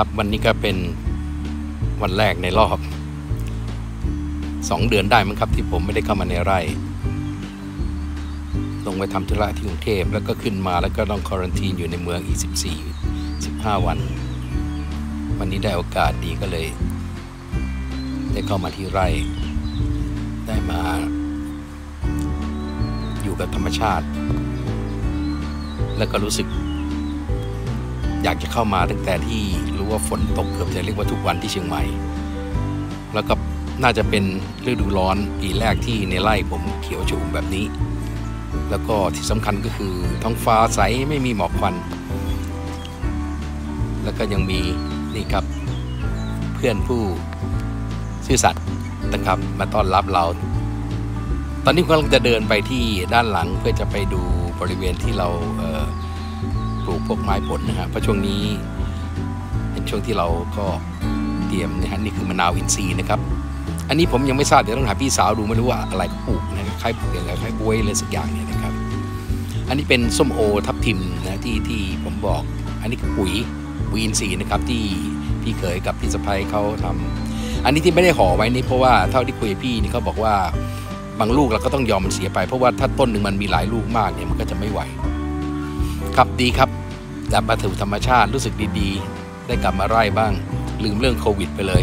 ครับวันนี้ก็เป็นวันแรกในรอบสองเดือนได้มั้งครับ ที่ผมไม่ได้เข้ามาในไร่ ลงไปทำธุระที่กรุงเทพแล้วก็ขึ้นมาแล้วก็ต้องคอรันทีนอยู่ในเมืองอีก14 15 วัน วันนี้ได้โอกาสดีก็เลย ได้เข้ามาที่ไร่ ได้มา อยู่กับธรรมชาติ แล้วก็รู้สึก อยากจะเข้ามาตั้งแต่ที่รู้ว่าฝนตกเกือบจะเรียกว่าทุกวันที่เชียงใหม่ แล้วก็น่าจะเป็นฤดูร้อนปีแรกที่ในไร่ผมเขียวฉุมแบบนี้ แล้วก็ที่สำคัญก็คือท้องฟ้าใสไม่มีหมอกควัน แล้วก็ยังมีนี่ครับเพื่อนผู้ซื่อสัตย์นะครับมาต้อนรับเรา ตอนนี้กำลังจะเดินไปที่ด้านหลังเพื่อจะไปดูบริเวณที่เราเปลูกพวกไม้ผลนะฮะเพราะช่วงนี้เป็นช่วงที่เราก็เตรียมนะฮะนี่คือมะนาวอินทรีย์นะครับ อันนี้ผมยังไม่ทราบเดี๋ยวต้องหาพี่สาวดูไม่รู้ว่าอะไรปลูกนะครับคล้ายปลูกอย่างไรคล้ายบวยอะไรสักอย่างเนี่ยนะครับ อันนี้เป็นส้มโอทับทิมนะที่ที่ผมบอก อันนี้คือปุ๋ยปุ๋ยอินทรีย์นะครับที่พี่เคยกับพี่สะพ้ยเขาทำอันนี้ที่ไม่ได้ห่อไว้นี่เพราะว่าเท่าที่คุยพี่นี่เขาบอกว่าบางลูกเราก็ต้องยอมมันเสียไปเพราะว่าถ้าต้นหนึ่งมันมีหลายลูกมากเนี่ยมันก็จะไม่ไหว ครับดีครับกลับมาถึงธรรมชาติรู้สึกดีๆ ได้กลับมาไร่บ้าง ลืมเรื่องโควิดไปเลย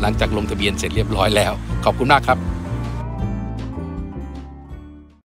หลังจากลงทะเบียนเสร็จเรียบร้อยแล้ว ขอบคุณมากครับ